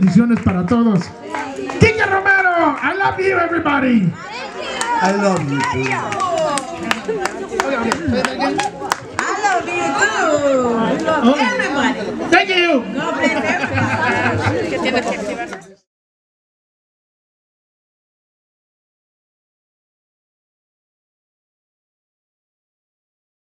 bendiciones para todos. King Romero, I love you everybody. I love you too. I love you too. I love everybody. Thank you. God bless everybody.